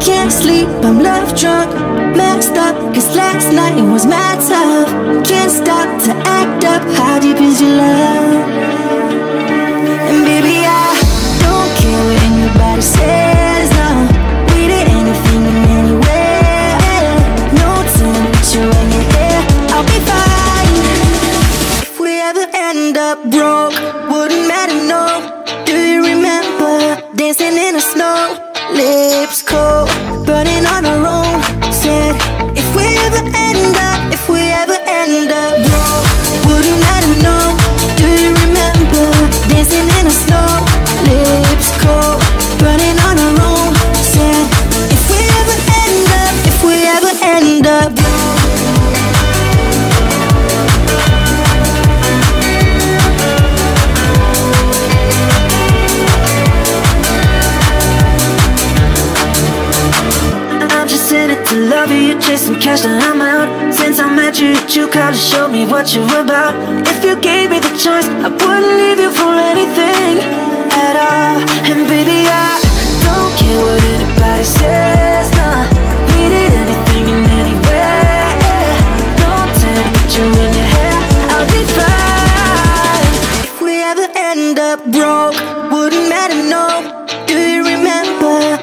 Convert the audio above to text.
Can't sleep, I'm love drunk Messed up, cause last night it was mad tough. Can't stop to act up How deep is your love? And baby, I don't care what anybody says, no. We did anything and anywhere. No temperature when you're here I'll be fine. If we ever end up broke Wouldn't matter, no. Do you remember dancing in the snow? Lips cold, burning on was it to love you, you chasing cash and I'm out Since I met you, you kinda showed me what you're about. If you gave me the choice, I wouldn't leave you for anything at all. And baby, I don't care what anybody says, nah. We did anything and anywhere. Don't time me put you in your head, I'll be fine. If we ever end up broke, wouldn't matter, no. Do you remember?